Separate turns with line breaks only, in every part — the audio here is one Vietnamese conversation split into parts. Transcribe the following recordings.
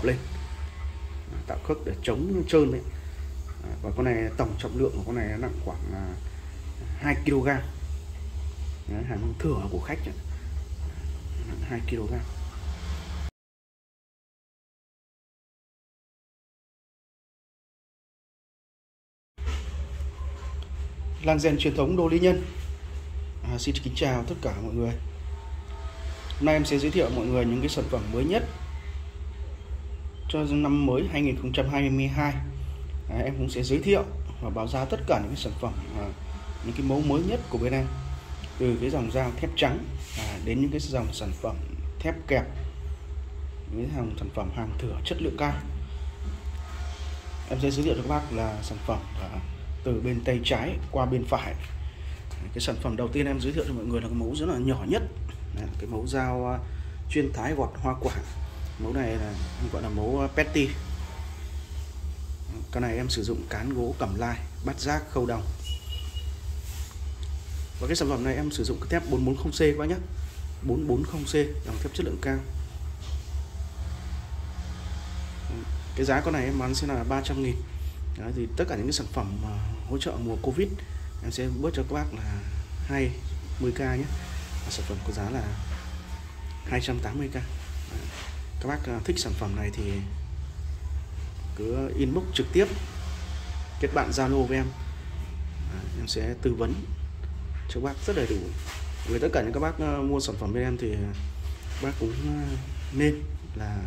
bọc lên. À, tạo khớp để chống trơn đấy à, và con này tổng trọng lượng của con này nặng khoảng à, 2 kg. Đấy, hàng thừa của khách nặng 2 kg. Lan rèn truyền thống đô lý nhân. À, xin kính chào tất cả mọi người. Hôm nay em sẽ giới thiệu mọi người những cái sản phẩm mới nhất cho năm mới 2022 à, em cũng sẽ giới thiệu và báo giá tất cả những cái sản phẩm à, những cái mẫu mới nhất của bên em. Từ cái dòng dao thép trắng à, đến những cái dòng sản phẩm thép kẹp những dòng sản phẩm hàng thừa chất lượng cao. Em sẽ giới thiệu cho các bác là sản phẩm à, từ bên tay trái qua bên phải. À, cái sản phẩm đầu tiên em giới thiệu cho mọi người là cái mẫu rất là nhỏ nhất. À, cái mẫu dao à, chuyên thái gọt hoa quả mẫu này là gọi là mẫu ờ, petty. Cái này em sử dụng cán gỗ cẩm lai bắt giác khâu đồng. Và cái sản phẩm này em sử dụng cái thép 440C các bác nhé. 440C dòng thép chất lượng cao. Cái giá con này em bán sẽ là 300 nghìn. Đấy, thì tất cả những cái sản phẩm mà hỗ trợ mùa Covid em sẽ bớt cho các bác là 20k nhé. Sản phẩm có giá là 280k các bác ờ, thích sản phẩm này thì cứ inbox trực tiếp kết bạn Zalo với em. À, em sẽ tư vấn cho các bác rất đầy đủ. Với tất cả những các bác ờ, mua sản phẩm bên em thì bác cũng ờ, nên là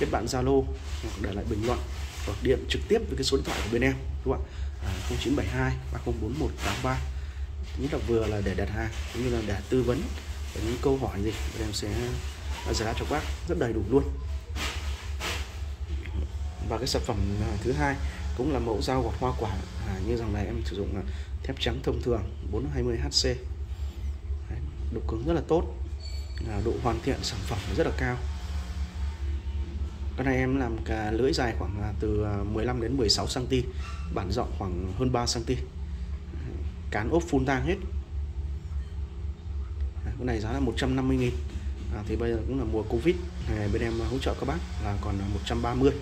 kết bạn Zalo hoặc để lại bình luận hoặc điện trực tiếp với cái số điện thoại của bên em đúng không ạ? À, 0972 304183 nhất là vừa là để đặt hàng cũng như là để tư vấn những câu hỏi gì bên em sẽ Dạ, giá cho bác rất đầy đủ luôn. Và cái sản phẩm à, thứ hai cũng là mẫu dao gọt hoa quả à, như dòng này em sử dụng là thép trắng thông thường 420 HC Đấy, độ cứng rất là tốt à, độ hoàn thiện sản phẩm rất là cao. Cái này em làm cả lưỡi dài khoảng à, từ à, 15 đến 16 cm bản rộng khoảng hơn 3 cm cán ốp full tang hết. Cái này giá là 150 000 à, thì bây giờ cũng là mùa Covid. Này bên em hỗ trợ các bác là còn 130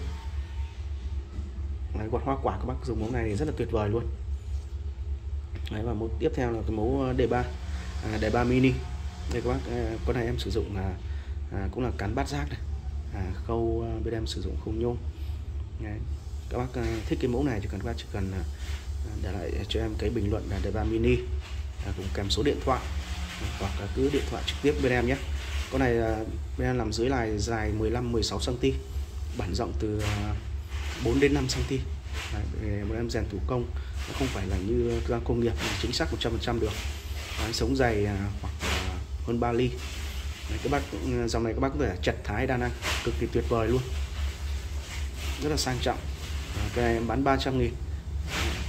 Đấy, quạt hoa quả các bác dùng mẫu này thì rất là tuyệt vời luôn. Đấy, và mẫu tiếp theo là cái mẫu ờ, D3 à, D3 mini. Đây các bác ờ, con này em sử dụng là à, cũng là cán bát giác này. À, khâu à, bên em sử dụng không nhôm. Đấy. các bác à, thích cái mẫu này chỉ cần các bác chỉ cần à, để lại cho em cái bình luận là đề ba mini. À, cùng kèm số điện thoại hoặc là cứ điện thoại trực tiếp bên em nhé con này à, bên em làm dưới này dài 15 16 cm bản rộng từ à, 4 đến 5 cm Đấy, bọn em rèn thủ công. Nó không phải là như cơ công nghiệp chính xác 100% được. Đấy, sống dày à, khoảng hơn 3 ly. Đấy, các bác dòng này các bác có thể chặt thái đa năng cực kỳ tuyệt vời luôn. Rất là sang trọng. Đấy, cái này em bán 300 nghìn.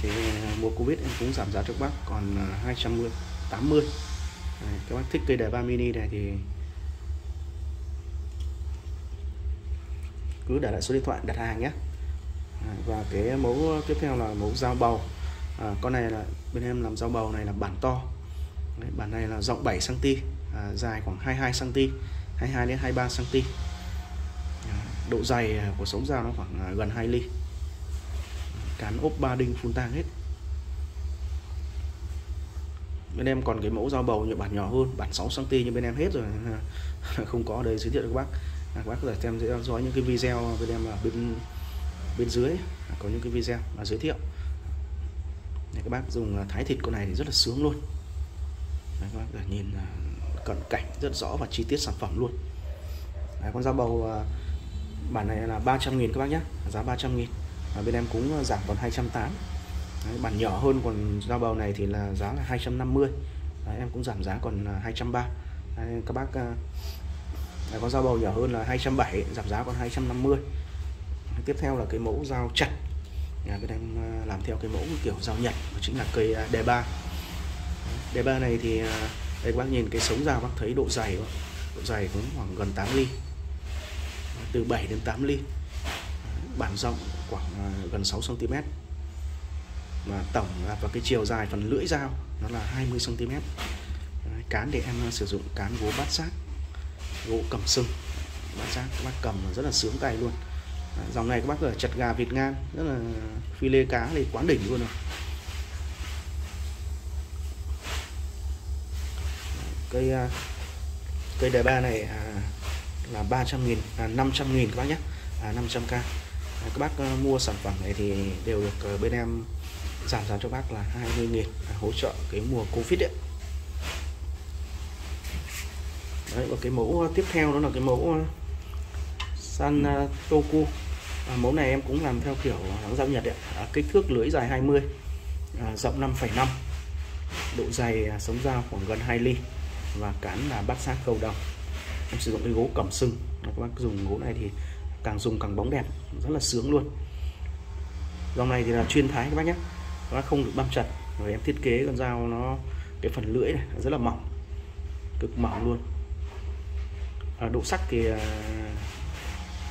Thì mùa Covid em cũng giảm giá cho các bác còn 280 80 Đấy, các bác thích cây đề ba mini này thì cứ để lại số điện thoại đặt hàng nhé. À, và cái mẫu tiếp theo là mẫu dao bầu. À, con này là bên em làm dao bầu này là bản to. Đấy, bản này là rộng 7 cm à, dài khoảng 22 cm 22 đến 23 cm à, độ dày của sống dao nó khoảng à, gần 2 ly. Cán ốp ba đinh phun tang hết. Bên em còn cái mẫu dao bầu như bản nhỏ hơn bản 6 cm như bên em hết rồi. Không có đây giới thiệu các bác à, các bác có thể xem theo dõi những cái video bên em ở bên bên dưới. À, có những cái video là giới thiệu. Đấy, các bác dùng à, thái thịt con này thì rất là sướng luôn. Đấy, các bác có thể nhìn à, cận cảnh rất rõ và chi tiết sản phẩm luôn. Đấy, con dao bầu à, bản này là 300 nghìn các bác nhé. Giá 300 nghìn. Và bên em cũng giảm còn 280 Đấy, bản nhỏ hơn còn dao bầu này thì là giá là 250 Đấy, em cũng giảm giá còn 230 Đấy, các bác Đấy, con dao bầu nhỏ hơn là 270 giảm giá còn 250 Đấy, tiếp theo là cái mẫu dao chặt. Nhà bên em à, làm theo cái mẫu kiểu dao nhật chính là cây à, D3 D3 này thì à, đây bác nhìn cái sống dao bác thấy độ dày độ dày cũng khoảng gần 8 ly. Từ 7 đến 8 ly. Bản rộng khoảng gần 6 cm mà tổng và cái chiều dài phần lưỡi dao nó là 20 cm cán để em sử dụng cán gỗ bát sát gỗ cầm sưng bác giác các bác cầm rất là sướng tay luôn. À, dòng này các bác là chặt gà vịt ngang rất là phi lê cá thì quá đỉnh luôn rồi. Cây à, cây đề ba này à, là 300 nghìn à, 500 nghìn các bác nhé. À, 500k à, các bác à, mua sản phẩm này thì đều được à, bên em giảm giá cho bác là 20 nghìn à, hỗ trợ cái mùa Covid ấy. Đấy, và cái mẫu ờ, tiếp theo đó là cái mẫu ờ, San ờ, Toku. À, mẫu này em cũng làm theo kiểu hãng giao Nhật ấy. À, kích thước lưỡi dài 20 à, rộng 5,5 độ dày à, sống dao khoảng gần 2 ly và cán là bát sát cầu đồng em sử dụng cái gỗ cẩm sưng các bác dùng gỗ này thì càng dùng càng bóng đẹp rất là sướng luôn. Dòng này thì là chuyên thái các bác nhé. Các bác không được băm chặt rồi em thiết kế con dao nó cái phần lưỡi này rất là mỏng cực mỏng luôn à, độ sắc thì à,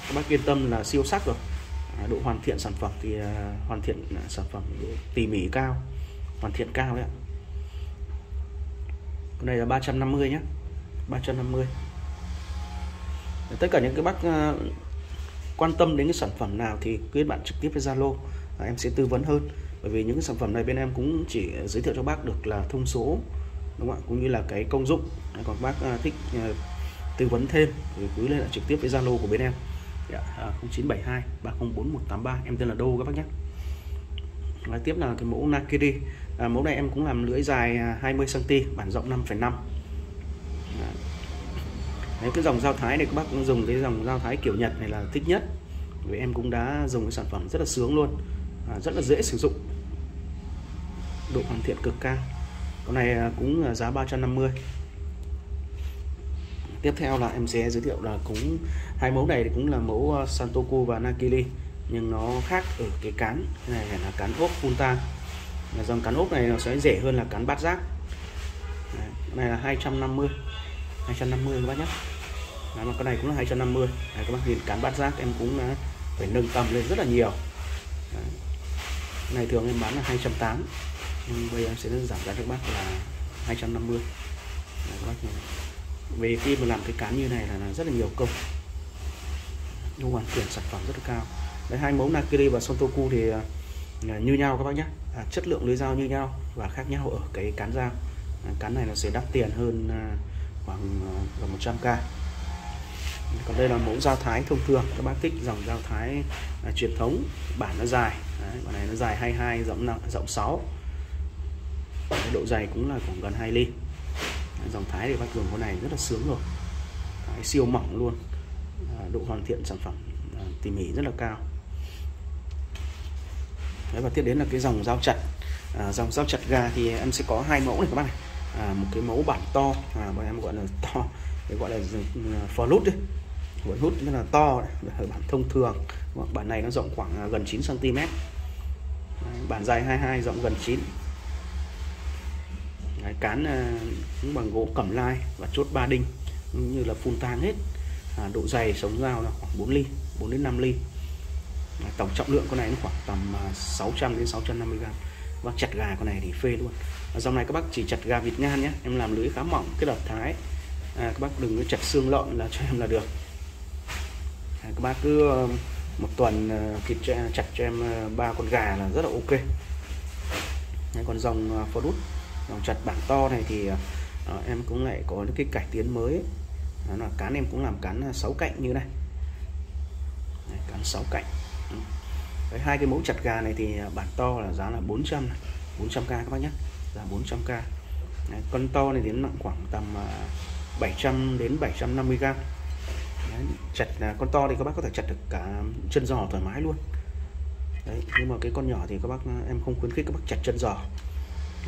các bác yên tâm là siêu sắc rồi. À, độ hoàn thiện sản phẩm thì à, hoàn thiện à, sản phẩm tỉ mỉ cao hoàn thiện cao đấy ạ. Con này là 350 nhé 350 tất cả những cái bác à, quan tâm đến cái sản phẩm nào thì quý bạn trực tiếp với Zalo à, em sẽ tư vấn hơn. Bởi vì những cái sản phẩm này bên em cũng chỉ giới thiệu cho bác được là thông số đúng không ạ? Cũng như là cái công dụng. Còn bác à, thích tư vấn thêm thì cứ liên hệ trực tiếp với Zalo của bên em. Dạ, à, 0972 304 183 em tên là Đô các bác nhé. Và tiếp là cái mẫu Nakiri à, mẫu này em cũng làm lưỡi dài à, 20 cm bản rộng 5,5 dạ. Đấy, cái dòng dao thái này các bác cũng dùng cái dòng dao thái kiểu Nhật này là thích nhất. Vì em cũng đã dùng cái sản phẩm rất là sướng luôn. À, rất là dễ sử dụng. Độ hoàn thiện cực cao. Con này à, cũng à, giá 350 tiếp theo là em sẽ giới thiệu là cũng hai mẫu này cũng là mẫu ờ, Santoku và Nakili. Nhưng nó khác ở cái cán cái này là cán ốp Punta là dòng cán ốp này nó sẽ rẻ hơn là cán bát giác. Đấy, này là 250 250 các bác nhé. Đấy, mà cái này cũng là 250 Đấy, các bác nhìn cán bát giác em cũng đã phải nâng tầm lên rất là nhiều. Đấy. này thường em bán là 280 nhưng bây giờ em sẽ giảm giá cho các bác là 250 Đấy, các bác nhìn vì khi mà làm cái cán như này là, là rất là nhiều công. Nhưng hoàn thiện sản phẩm rất là cao. Đấy hai mẫu Nakiri và Sontoku thì à, như nhau các bác nhé. À, chất lượng lưới dao như nhau và khác nhau ở cái cán dao. À, cán này nó sẽ đắt tiền hơn à, khoảng à, gần 100k còn đây là mẫu dao thái thông thường. Các bác thích dòng dao thái à, truyền thống bản nó dài. Đấy, bản này nó dài 22 rộng rộng 6 đấy, độ dày cũng là khoảng gần 2 ly dòng thái thì bác dùng con này rất là sướng rồi. Thái siêu mỏng luôn. À, độ hoàn thiện sản phẩm à, tỉ mỉ rất là cao. Đấy, và tiếp đến là cái dòng dao chặt. À, dòng dao chặt gà thì em sẽ có hai mẫu này các bác này. À, một cái mẫu bản to à, bọn em gọi là to cái gọi là à, for nút đấy. Gọi nút rất là to ở bản thông thường. Bản này nó rộng khoảng à, gần 9 cm bản dài 22 rộng gần 9 Đấy, cán ờ, cũng bằng gỗ cẩm lai và chốt ba đinh như là phun tang hết. À, độ dày sống dao là khoảng 4 ly 4 đến 5 ly. À, tổng trọng lượng con này nó khoảng tầm à, 600 đến 650 gram. Bác chặt gà con này thì phê luôn. À, dòng này các bác chỉ chặt gà vịt ngan nhé em làm lưới khá mỏng cái đợt thái. À, các bác đừng có chặt xương lợn là cho em là được. À, các bác cứ ờ, một tuần ờ, thịt cho, chặt cho em ba con gà là rất là ok. Đấy, còn dòng à, uh, Fordut dòng chặt bản to này thì uh, em cũng lại có những cái cải tiến mới đó là cán em cũng làm cán ờ, 6 cạnh như này. Đấy, cán 6 cạnh. Ừ. Đấy, hai cái mẫu chặt gà này thì bản to là giá là 400 này. 400k các bác nhé. Giá 400k Đấy, con to này đến nặng khoảng tầm 700 đến 750 g Đấy, chặt con to thì các bác có thể chặt được cả chân giò thoải mái luôn. Đấy, nhưng mà cái con nhỏ thì các bác em không khuyến khích các bác chặt chân giò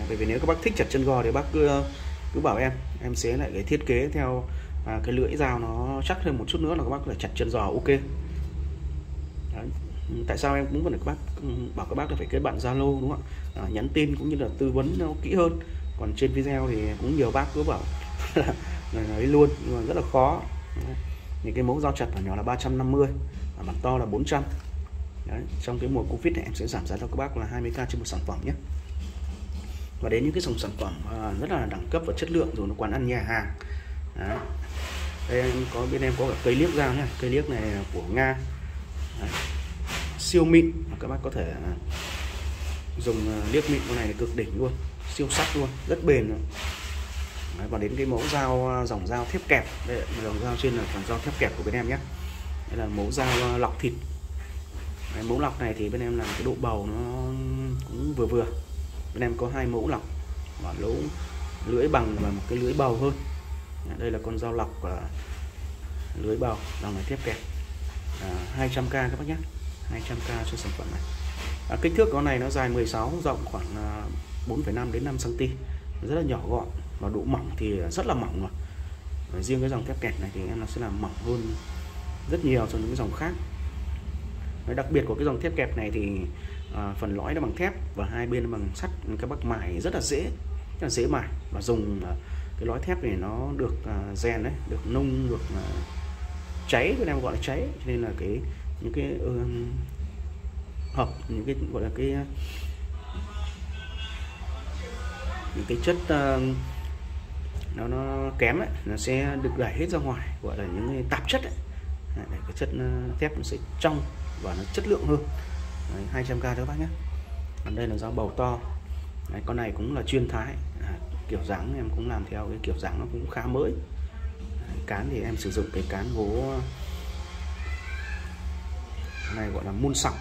bởi vì nếu các bác thích chặt chân gò thì bác cứ ờ, cứ bảo em em sẽ lại cái thiết kế theo à, cái lưỡi dao nó chắc thêm một chút nữa là các bác có thể chặt chân giò ok Đấy. Ừ, tại sao em cũng vẫn các bác ừ, bảo các bác là phải kết bạn zalo đúng không ạ à, nhắn tin cũng như là tư vấn nó kỹ hơn còn trên video thì cũng nhiều bác cứ bảo là nói luôn nhưng mà rất là khó Đấy. những cái mẫu dao chặt bản nhỏ là 350 và bản to là 400 Đấy. trong cái mùa covid này em sẽ giảm giá cho các bác là 20k trên một sản phẩm nhé và đến những cái dòng sản phẩm à, rất là đẳng cấp và chất lượng rồi nó quán ăn nhà hàng. Đấy. đây em có bên em có cả cây liếc dao nhé cây liếc này của nga. Đấy. siêu mịn các bác có thể à, dùng à, liếc mịn con này là cực đỉnh luôn. Siêu sắc luôn rất bền luôn. Đấy, và đến cái mẫu dao dòng dao thép kẹp. Đây là dòng dao trên là dòng dao thép kẹp của bên em nhé đây là mẫu dao lọc thịt. Đấy, mẫu lọc này thì bên em làm cái độ bầu nó cũng vừa vừa bên em có hai mẫu lọc và lỗ lưỡi bằng và một cái lưỡi bầu hơn dạ, đây là con dao lọc à, uh, lưới bầu dòng này thép kẹp à, 200k các bác nhé 200k cho sản phẩm này. À, kích thước con này nó dài 16 rộng khoảng à, 4,5 đến 5 cm rất là nhỏ gọn và độ mỏng thì rất là mỏng rồi. Và riêng cái dòng thép kẹp này thì em nó sẽ làm mỏng hơn rất nhiều so với những dòng khác. Đấy, đặc biệt của cái dòng thép kẹp này thì à, phần lõi nó bằng thép và hai bên nó bằng sắt các bác mài rất là dễ rất là dễ mài. Và dùng à, cái lõi thép này nó được uh, rèn đấy được nung được à, cháy bên em gọi là cháy. Cho nên là cái những cái um, hợp những cái gọi là cái à, những cái chất uh, nó nó kém ấy, nó sẽ được đẩy hết ra ngoài gọi là những cái tạp chất ấy. Đấy, cái chất uh, thép nó sẽ trong và nó chất lượng hơn. Đấy, 200k cho các bác nhé. Còn đây là dao bầu to. Đấy, con này cũng là chuyên thái. À, kiểu dáng em cũng làm theo cái kiểu dáng nó cũng khá mới. Đấy, cán thì em sử dụng cái cán gỗ này gọi là mun sọc.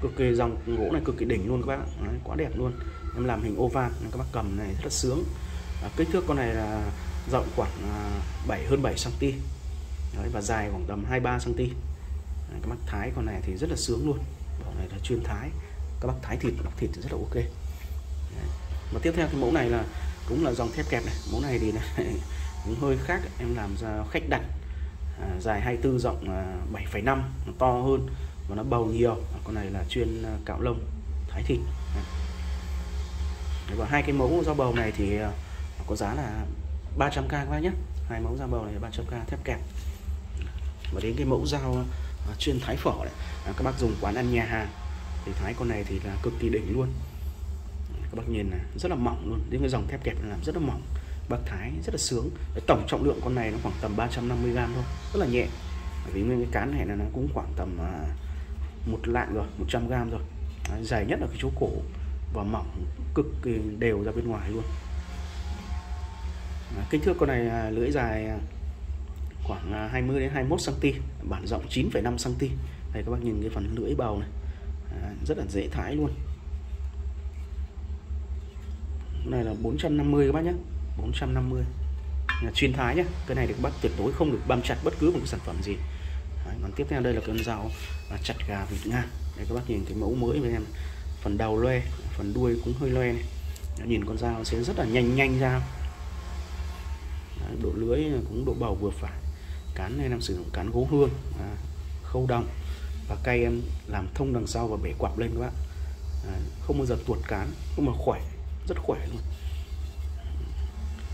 Cực kỳ dòng gỗ này cực kỳ đỉnh luôn các bác. Đấy, quá đẹp luôn. Em làm hình oval các bác cầm này rất là sướng. À, kích thước con này là rộng khoảng à, 7 hơn 7 cm Đấy, và dài khoảng tầm 23 cm các bác thái con này thì rất là sướng luôn. Con này là chuyên thái. Các bác thái thịt lọc thịt thì rất là ok. Đấy. và tiếp theo cái mẫu này là cũng là dòng thép kẹp này. Mẫu này thì này, cũng hơi khác. Em làm ra khách đặt à, dài 24 rộng à, 7,5 nó to hơn và nó bầu nhiều. Con này là chuyên à, cạo lông thái thịt. Đấy. và hai cái mẫu dao bầu này thì à, có giá là 300k các bác nhé. Hai mẫu dao bầu này là 300k thép kẹp. Và đến cái mẫu dao À, chuyên thái phở đấy, à, các bác dùng quán ăn nhà hàng. Thì thái con này thì là cực kỳ đỉnh luôn. Các bác nhìn này rất là mỏng luôn. Đến cái dòng thép kẹp làm rất là mỏng. Bác thái rất là sướng. Tổng trọng lượng con này nó khoảng tầm 350 g thôi. Rất là nhẹ. Bởi vì nguyên cái cán này là nó cũng khoảng tầm à, một lạng rồi 100 g rồi. Đấy, dài nhất là cái chỗ cổ và mỏng cực kỳ đều ra bên ngoài luôn. À, kích thước con này lưỡi dài khoảng à, 20 đến 21 cm bản rộng 9,5 cm đây các bác nhìn cái phần lưỡi bầu này. À, rất là dễ thái luôn. Cái này là 450 các bác nhé. 450 là chuyên thái nhé. Cái này được bắt tuyệt đối không được băm chặt bất cứ một cái sản phẩm gì. Đấy, còn tiếp theo đây là con dao là chặt gà vịt ngan. Đây các bác nhìn cái mẫu mới với em. Phần đầu loe phần đuôi cũng hơi loe này. Đấy, nhìn con dao sẽ rất là nhanh nhanh dao Đấy, độ lưới cũng độ bầu vừa phải cán này em sử dụng cán gỗ hương à, khâu đồng. Và cây em làm thông đằng sau và bể quặp lên các bạn. À, không bao giờ tuột cán nhưng mà khỏe rất khỏe luôn.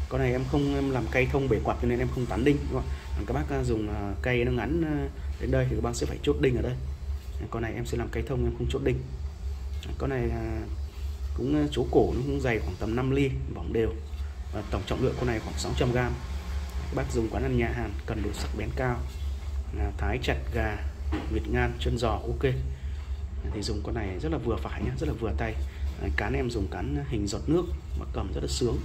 Con này em không em làm cây thông bể quạt cho nên em không tán đinh các bạn các bác à, dùng à, cây nó ngắn à, đến đây thì các bác sẽ phải chốt đinh ở đây. Con này em sẽ làm cây thông em không chốt đinh. Con này cũng chỗ cổ nó cũng dày khoảng tầm 5 ly bóng đều. Và tổng trọng lượng con này khoảng 600 g bác dùng quán ăn nhà hàng cần độ sắc bén cao. Thái chặt gà vịt ngan chân giò ok. Thì dùng con này rất là vừa phải nhé rất là vừa tay. Cán em dùng cán hình giọt nước mà cầm rất là sướng.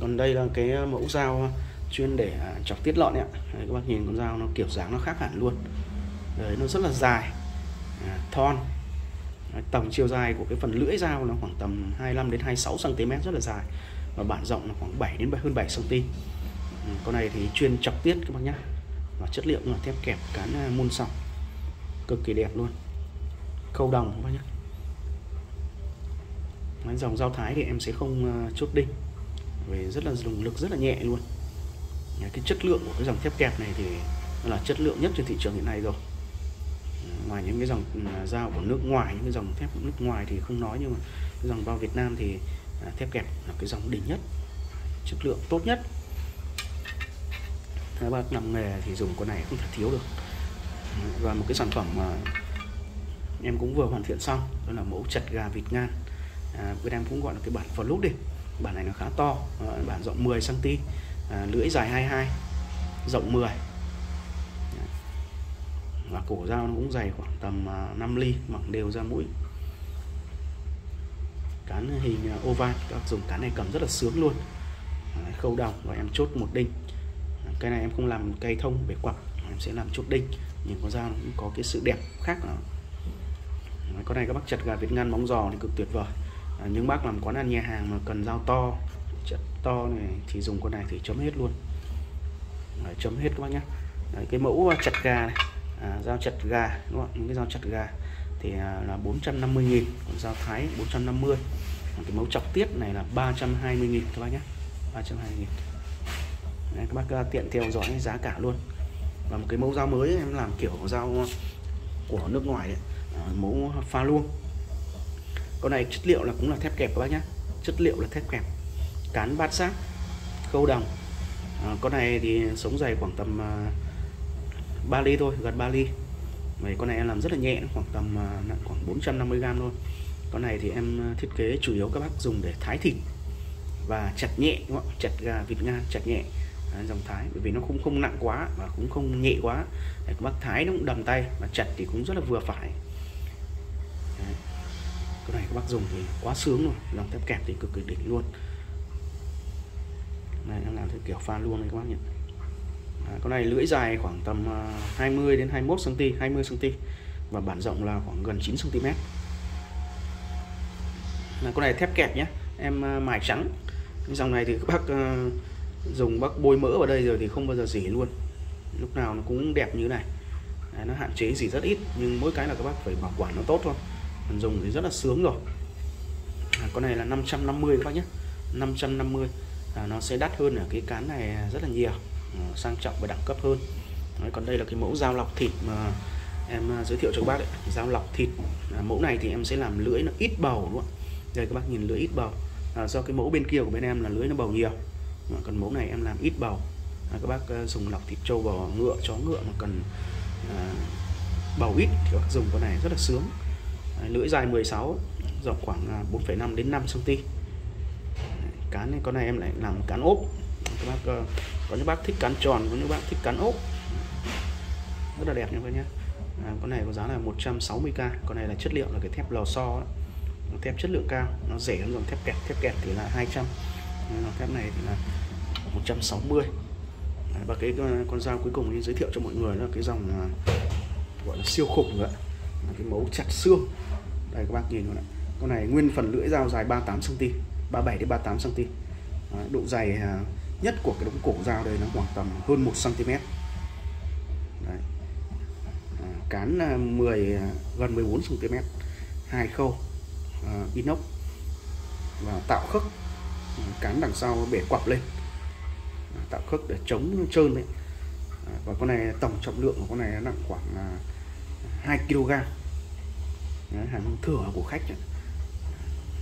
Còn đây là cái mẫu dao chuyên để à, chọc tiết lợn ạ. Các bác nhìn con dao nó kiểu dáng nó khác hẳn luôn. Đấy nó rất là dài à, thon tổng chiều dài của cái phần lưỡi dao nó khoảng tầm 25 đến 26 cm rất là dài. Và bản rộng là khoảng 7 đến hơn 7 cm ừ, con này thì chuyên chọc tiết các bác nhé và chất liệu là thép kẹp cán à, môn muôn sòng cực kỳ đẹp luôn. Khâu đồng các bác nhé Máy dòng dao thái thì em sẽ không à, chốt đinh. Về rất là dùng lực rất là nhẹ luôn. Cái chất lượng của cái dòng thép kẹp này thì là chất lượng nhất trên thị trường hiện nay rồi ngoài những cái dòng ừ, dao của nước ngoài những cái dòng thép của nước ngoài thì không nói nhưng mà cái dòng bao Việt Nam thì à, thép kẹp là cái dòng đỉnh nhất chất lượng tốt nhất. Các bác làm nghề thì dùng con này không thể thiếu được. Và một cái sản phẩm mà em cũng vừa hoàn thiện xong đó là mẫu chặt gà vịt ngan à, bên em cũng gọi là cái bản flux đi. Bản này nó khá to à, bản rộng 10 cm à, lưỡi dài 22 rộng 10 và cổ dao nó cũng dày khoảng tầm à, 5 ly mỏng đều ra mũi. Cán hình à, oval các dùng cán này cầm rất là sướng luôn. À, khâu đồng và em chốt một đinh. Cái này em không làm cây thông bể quặp em sẽ làm chốt đinh. Nhưng con dao nó cũng có cái sự đẹp khác đó. con này các bác chặt gà Việt Ngăn móng giò thì cực tuyệt vời. À, những bác làm quán ăn nhà hàng mà cần dao to chặt to này thì dùng con này thì chấm hết luôn. Đấy, chấm hết các bác nhé Đấy, cái mẫu chặt gà này à, dao chặt gà đúng không? Những cái dao chặt gà thì à, là 450 nghìn còn dao thái 450 còn cái mẫu chọc tiết này là 320 nghìn các bác nhé. 320 nghìn. Đấy, các bác à, tiện theo dõi giá cả luôn. Và một cái mẫu dao mới em làm kiểu dao của nước ngoài đấy à, mẫu pha luôn con này chất liệu là cũng là thép kẹp các bác nhé. Chất liệu là thép kẹp cán bát giác khâu đồng. À, con này thì sống dày khoảng tầm à, 3 ly thôi, gần 3 ly Vậy con này em làm rất là nhẹ, khoảng tầm à, nặng khoảng 450 gram thôi. Con này thì em à, thiết kế chủ yếu các bác dùng để thái thịt và chặt nhẹ, đúng không? chặt gà vịt ngan, chặt nhẹ à, dòng thái. Bởi vì nó cũng không nặng quá và cũng không nhẹ quá. Để các bác thái nó cũng đầm tay và chặt thì cũng rất là vừa phải. Đấy. này các bác dùng thì quá sướng rồi dòng thép kẹp thì cực kỳ đỉnh luôn. Này, em làm theo kiểu pha luôn này các bác nhỉ à, con này lưỡi dài khoảng tầm à, 20 đến 21 cm 20 cm và bản rộng là khoảng gần 9 cm là con này thép kẹp nhé em à, mài trắng. Cái dòng này thì các bác uh, dùng bác bôi mỡ vào đây rồi thì không bao giờ dỉ luôn. Lúc nào nó cũng đẹp như này. Đấy, nó hạn chế gì rất ít nhưng mỗi cái là các bác phải bảo quản nó tốt thôi. Mình dùng thì rất là sướng rồi. À, con này là 550 các bác nhé 550 à, nó sẽ đắt hơn ở cái cán này rất là nhiều. Ờ, sang trọng và đẳng cấp hơn. Đấy, còn đây là cái mẫu dao lọc thịt mà em ờ, giới thiệu cho các bác đấy dao lọc thịt à, mẫu này thì em sẽ làm lưỡi nó ít bầu đúng không đây các bác nhìn lưỡi ít bầu. À, do cái mẫu bên kia của bên em là lưỡi nó bầu nhiều. À, còn mẫu này em làm ít bầu. À, các bác ờ, dùng lọc thịt trâu bò ngựa chó ngựa mà cần à, bầu ít thì các bác dùng con này rất là sướng. À, lưỡi dài 16 rộng khoảng à, 4,5 đến 5 cm cán này con này em lại làm cán ốp. Các bác có những bác thích cán tròn có những bác thích cán ốp. Rất là đẹp nha các nhé. À, con này có giá là 160k con này là chất liệu là cái thép lò xo đó. thép chất lượng cao nó rẻ hơn dòng thép kẹt thép kẹt thì là 200 dòng thép này thì là 160 à, và cái con dao cuối cùng mình giới thiệu cho mọi người là cái dòng à, gọi là siêu khủng nữa là cái mẫu chặt xương. Đây các bác nhìn con này con này nguyên phần lưỡi dao dài 38 cm 37 đến 38 cm à, độ dày à, nhất của cái đống cổ dao đây nó khoảng tầm hơn 1 cm Đấy. À, cán à, 10 à, gần 14 cm hai khâu à, inox và tạo khớp. À, cán đằng sau bể quặp lên. Tạo khớp để chống trơn đấy và con này tổng trọng lượng của con này nặng khoảng 2 kg đấy, hàng thừa của khách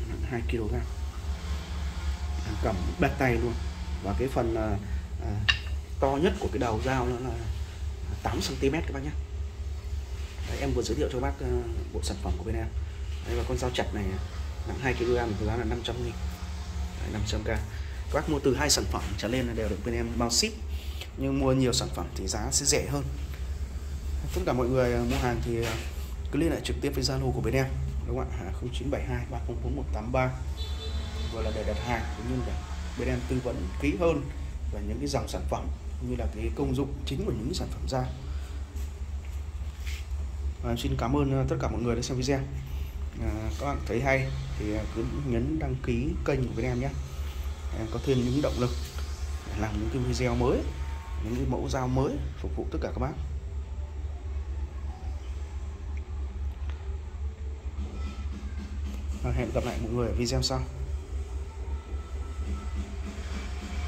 nặng 2 kg cầm bắt tay luôn và cái phần à, à, to nhất của cái đầu dao nó là 8 cm các bác nhé. Đấy, em vừa giới thiệu cho bác à, bộ sản phẩm của bên em. Đây và con dao chặt này nặng 2 kg thì giá là 500 nghìn. Đấy, 500k các bác mua từ hai sản phẩm trở lên là đều được bên em bao ship. Nhưng mua nhiều sản phẩm thì giá sẽ rẻ hơn. Tất cả mọi người à, mua hàng thì à, cứ liên hệ trực tiếp với Zalo của bên em đúng không ạ? 0972 304 183 vừa là để đặt hàng cũng như để bên em tư vấn kỹ hơn về những cái dòng sản phẩm như là cái công dụng chính của những sản phẩm da à, xin cảm ơn ờ, tất cả mọi người đã xem video. À, các bạn thấy hay thì ờ, cứ nhấn đăng ký kênh của bên em nhé. Em có thêm những động lực để làm những cái video mới những cái mẫu dao mới phục vụ tất cả các bác. Hẹn gặp lại mọi người ở video sau.